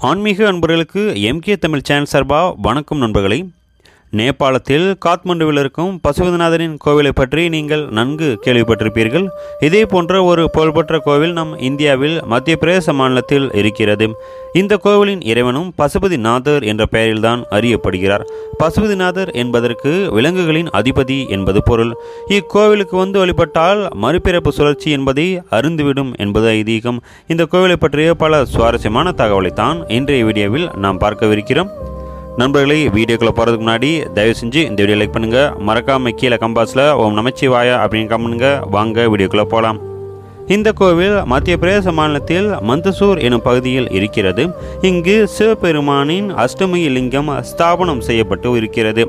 ஆன்மீக அன்பர்களுக்கு MK Tamil channel சார்பாக வணக்கம் நண்பர்களே. நேபாளத்தில் காத்மண்டுவில் இருக்கும் பசுபதிநாதரின் கோவிலை பற்றி நீங்கள் நன்கு கேள்விப்பட்டிருப்பீர்கள். இதே போன்ற ஒரு புகழ்பெற்ற கோவில் நம் இந்தியாவில் மத்திய பிரதேச மாநிலத்தில் இருக்கிறது. இந்த கோவிலின் இறைவனும் பசுபதிநாதர் என்ற பெயரில்தான் அறியப்படுகிறார். பசுபதிநாதர் என்பதற்கு விலங்குகளின் அதிபதி என்பது பொருள். இக்கோவிலுக்கு வந்து வழிபட்டால் மறுபிறப்பு சுழற்சி என்பதை அருந்துவிடும் என்பது ஐதீகம். இந்த கோவிலை பற்றிய பல சுவாரஸ்யமான தகவலை தான் இன்றைய வீடியோவில் நாம் பார்க்கவிருக்கிறோம். நண்பர்களே வீடியோக்குள்ளே போகிறதுக்கு முன்னாடி தயவு செஞ்சு இந்த வீடியோ லைக் பண்ணுங்கள் மறக்காமல் கீழே கம்பாஸில் ஓம் நமச்சிவாயா அப்படின்னு கம்மனுங்க வாங்க வீடியோக்குள்ளே போகலாம் இந்த கோவில் மத்திய பிரதேச மாநிலத்தில் மந்தசூர் எனும் பகுதியில் இருக்கிறது. இங்கு சிவபெருமானின் அஷ்டமி லிங்கம் ஸ்தாபனம் செய்யப்பட்டு இருக்கிறது.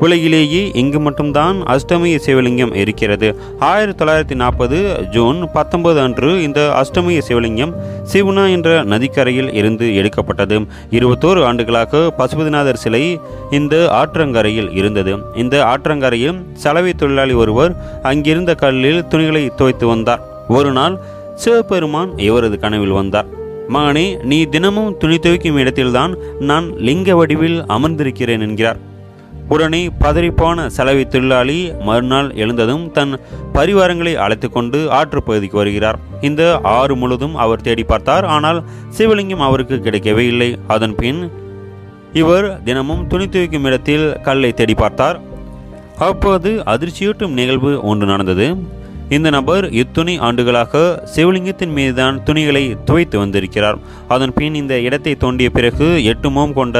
உலகிலேயே இங்கு மட்டும்தான் அஷ்டமி சிவலிங்கம் இருக்கிறது. ஆயிரத்தி தொள்ளாயிரத்தி நாற்பது ஜூன் பத்தொன்பது அன்று இந்த அஷ்டமி சிவலிங்கம் சிவனா என்ற நதிக்கரையில் இருந்து எடுக்கப்பட்டது. இருபத்தோரு ஆண்டுகளாக பசுபதிநாதர் சிலை இந்த ஆற்றங்கரையில் இருந்தது. இந்த ஆற்றங்கரையில் சலவை தொழிலாளி ஒருவர் அங்கிருந்த கல்லில் துணிகளை துவைத்து வந்தார். ஒரு நாள் சிவபெருமான் இவரது கனவில் வந்தார். மகனே நீ தினமும் துணி துவைக்கும் இடத்தில்தான் நான் லிங்க வடிவில் அமர்ந்திருக்கிறேன் என்கிறார். உடனே பதறிப்பான சலவை தொழிலாளி மறுநாள் எழுந்ததும் தன் பரிவாரங்களை அழைத்து கொண்டு ஆற்றுப்பகுதிக்கு வருகிறார். இந்த ஆறு முழுதும் அவர் தேடி பார்த்தார். ஆனால் சிவலிங்கம் அவருக்கு கிடைக்கவே இல்லை. அதன் பின் இவர் தினமும் துணி துவைக்கும் இடத்தில் கல்லை தேடி பார்த்தார். அப்போது அதிர்ச்சியூட்டும் நிகழ்வு ஒன்று நடந்தது. இந்த நபர் இத்துணை ஆண்டுகளாக சிவலிங்கத்தின் மீதுதான் துணிகளை துவைத்து வந்திருக்கிறார். அதன் பின் இந்த இடத்தை தோண்டிய பிறகு எட்டு மோம் கொண்ட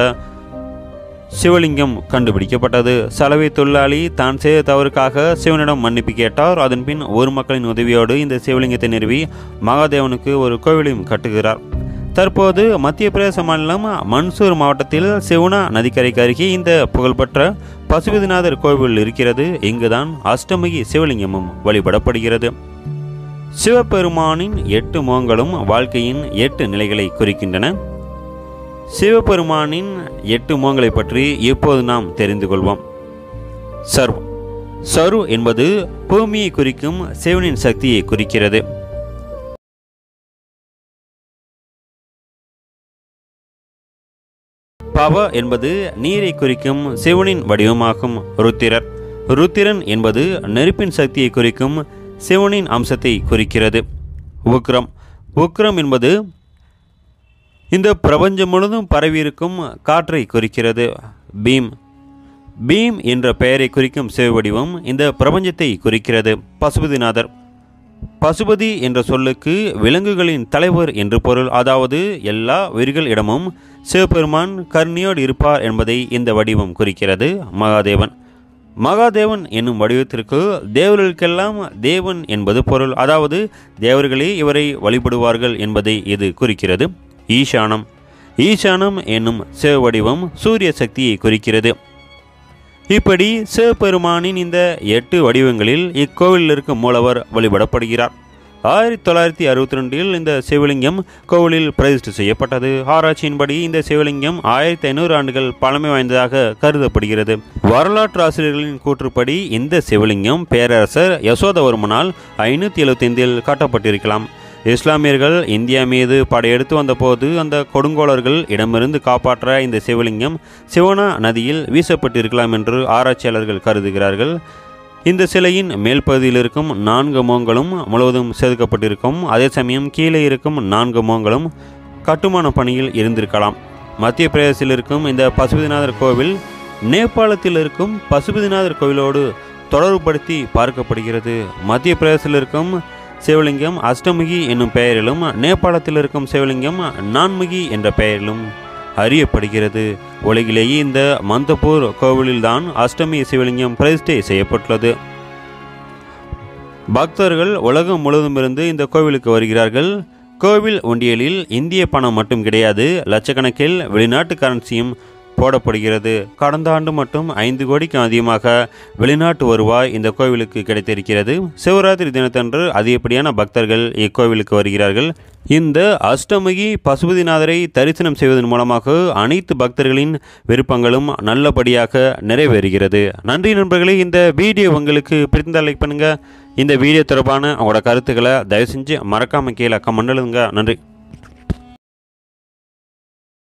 சிவலிங்கம் கண்டுபிடிக்கப்பட்டது. சலவை தொழிலாளி தான் செய்த தவறுக்காக சிவனிடம் மன்னிப்பு கேட்டார். அதன் பின் ஒரு மக்களின் உதவியோடு இந்த சிவலிங்கத்தை நிறுவி மகாதேவனுக்கு ஒரு கோவிலையும் கட்டுகிறார். தற்போது மத்திய பிரதேச மாநிலம் மன்சூர் மாவட்டத்தில் சிவனா நதிக்கரைக்கு அருகே இந்த புகழ்பெற்ற பசுபதிநாதர் கோவில் இருக்கிறது. இங்குதான் அஷ்டமிகி சிவலிங்கமும் வழிபடப்படுகிறது. சிவபெருமானின் எட்டு முகங்களும் வாழ்க்கையின் எட்டு நிலைகளை குறிக்கின்றன. சிவபெருமானின் எட்டு முகங்களை பற்றி இப்போது நாம் தெரிந்து கொள்வோம்? சர்வ். சரு என்பது பூமியை குறிக்கும் சிவனின் சக்தியை குறிக்கிறது. பவ என்பது நீரை குறிக்கும் சிவனின் வடிவமாகும் ருத்திரர். ருத்திரன் என்பது நெருப்பின் சக்தியை குறிக்கும் சிவனின் அம்சத்தை குறிக்கிறது. உக்ரம். உக்ரம் என்பது இந்த பிரபஞ்சம் முழுதும் பரவியிருக்கும் காற்றை குறிக்கிறது. பீம். பீம் என்ற பெயரை குறிக்கும் சிவவடிவம் இந்த பிரபஞ்சத்தை குறிக்கிறது. பசுபதிநாதர். பசுபதி என்ற சொல்லுக்கு விலங்குகளின் தலைவர் என்று பொருள். அதாவது எல்லா உயிர்கள் இடமும் சிவபெருமான் கர்ணியோடு இருப்பார் என்பதை இந்த வடிவம் குறிக்கிறது. மகாதேவன். மகாதேவன் என்னும் வடிவத்திற்கு தேவர்களுக்கெல்லாம் தேவன் என்பது பொருள். அதாவது தேவர்களே இவரை வழிபடுவார்கள் என்பதை இது குறிக்கிறது. ஈசானம். ஈசானம் என்னும் சிவ வடிவம் சூரிய சக்தியை குறிக்கிறது. இப்படி சிவபெருமானின் இந்த எட்டு வடிவங்களில் இக்கோவிலில் இருக்கும் மூலவர் வழிபடப்படுகிறார். ஆயிரத்தி தொள்ளாயிரத்தி அறுபத்தி ரெண்டில் இந்த சிவலிங்கம் கோவிலில் பிரதிஷ்டை செய்யப்பட்டது. ஆராய்ச்சியின்படி இந்த சிவலிங்கம் ஆயிரத்தி ஐநூறு ஆண்டுகள் பழமை வாய்ந்ததாக கருதப்படுகிறது. வரலாற்று ஆசிரியர்களின் கூற்றுப்படி இந்த சிவலிங்கம் பேரரசர் யசோதவர்மனால் ஐநூற்றி எழுபத்தைந்தில் கட்டப்பட்டிருக்கலாம். இஸ்லாமியர்கள் இந்தியா மீது படையெடுத்து வந்தபோது அந்த கொடுங்கோளர்கள் இடமிருந்து காப்பாற்ற இந்த சிவலிங்கம் சிவனா நதியில் வீசப்பட்டிருக்கலாம் என்று ஆராய்ச்சியாளர்கள் கருதுகிறார்கள். இந்த சிலையின் மேல் பகுதியில் இருக்கும் நான்கு மோங்களும் முழுவதும் செதுக்கப்பட்டிருக்கும். அதே சமயம் கீழே இருக்கும் நான்கு மோங்களும் கட்டுமான பணியில் இருந்திருக்கலாம். மத்திய பிரதேசத்தில் இருக்கும் இந்த பசுபதிநாதர் கோவில் நேபாளத்தில் இருக்கும் பசுபதிநாதர் கோவிலோடு தொடர்புபடுத்தி பார்க்கப்படுகிறது. மத்திய பிரதேசத்தில் இருக்கும் சிவலிங்கம் அஷ்டமுகி என்னும் பெயரிலும் நேபாளத்தில் இருக்கும் சிவலிங்கம் நான்முகி என்ற பெயரிலும் அறியப்படுகிறது. உலகிலேயே இந்த மந்தபூர் கோவிலில்தான் அஷ்டமி சிவலிங்கம் பிரதிஷ்டை செய்யப்பட்டுள்ளது. பக்தர்கள் உலகம் முழுவதும் இருந்து இந்த கோவிலுக்கு வருகிறார்கள். கோவில் ஒண்டியலில் இந்திய பணம் மட்டும் கிடையாது. லட்சக்கணக்கில் வெளிநாட்டு கரன்சியும் போடப்படுகிறது. கடந்த ஆண்டு மட்டும் ஐந்து கோடிக்கும் அதிகமாக வெளிநாட்டு வருவாய் இந்த கோவிலுக்கு கிடைத்திருக்கிறது. சிவராத்திரி தினத்தன்று அதிகப்படியான பக்தர்கள் இக்கோவிலுக்கு வருகிறார்கள். இந்த அஷ்டமிகி பசுபதிநாதரை தரிசனம் செய்வதன் மூலமாக அனைத்து பக்தர்களின் விருப்பங்களும் நல்லபடியாக நிறைவேறுகிறது. நன்றி நண்பர்களே இந்த வீடியோ உங்களுக்கு பிடித்தால் லைக் பண்ணுங்கள் இந்த வீடியோ தொடர்பான உங்களோட கருத்துக்களை தயவு செஞ்சு மறக்காமல் கீழே கமெண்ட் எழுதுங்க நன்றி.